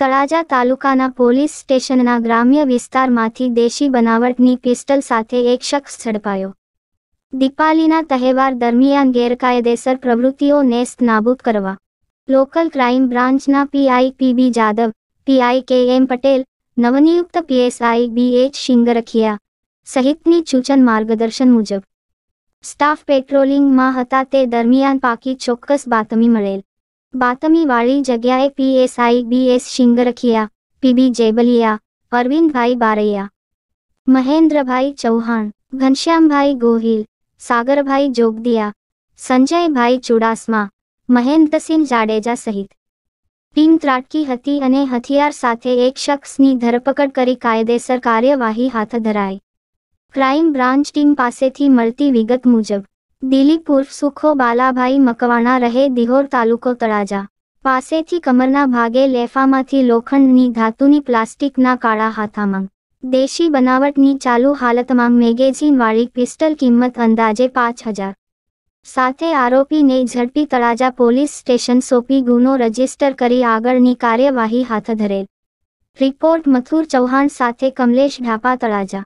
તળાજા તાલુકાના પોલીસ સ્ટેશનના ગ્રામ્ય વિસ્તારમાંથી દેશી બનાવટની પિસ્ટલ સાથે એક શખ્સ ઝડપાયો. દીપાલીના તહેવાર દરમિયાન ગેરકાયદેસર પ્રવૃત્તિઓ નેસ્ત નાબૂદ કરવા. લોકલ ક્રાઇમ બ્રાન્ચના PI PB Jadav PI K M Patel, નવનિયુક્ત પીએસઆઈ બી એચ શિંગરખિયા, સહિતની સૂચન માર્ગદર્શન મુજબ. સ્ટાફ પેટ્રોલિંગમાં હતા તે દરમિયાન પાકી ચોક્કસ બાતમી મળેલ. બાતમીવાળી જગ્યાએ PSI B S Shingrakhiya, PB Jebaliya, Arvindbhai Baraiya, Mahendrabhai Chauhan, Ghanshyambhai Gohil, Sagarbhai Jogdiya, Sanjaybhai Chudasama, Mahendrasinh Jadeja સહિત. ટીમ ત્રાટકી હતી અને હથિયાર સાથે એક શખ્સની ધરપકડ કરી કાયદેસર કાર્યવાહી હાથ ધરાઈ. ક્રાઇમ બ્રાન્ચ ટીમ પાસેથી મળતી વિગત મુજબ દિલીપ સુખો, બાલાભાઈ, મકવાણા રહે, દિહોર તાલુકો તળાજા. પાસેથી કમરના ભાગે લેફામાંથી લોખંડની ધાતુની પ્લાસ્ટિકના કાળા હાથામાં. દેશી બનાવટની ચાલુ હાલતમાં મેગેઝીનવાળી પિસ્ટલ કિંમત અંદાજે પાંચ હજાર. સાથે આરોપીને ઝડપી તળાજા પોલીસ સ્ટેશન સોંપી ગુનો રજિસ્ટર કરી આગળની કાર્યવાહી હાથ ધરેલ. રિપોર્ટ મથુર ચૌહાણ સાથે કમલેશ ઢાપા તળાજા.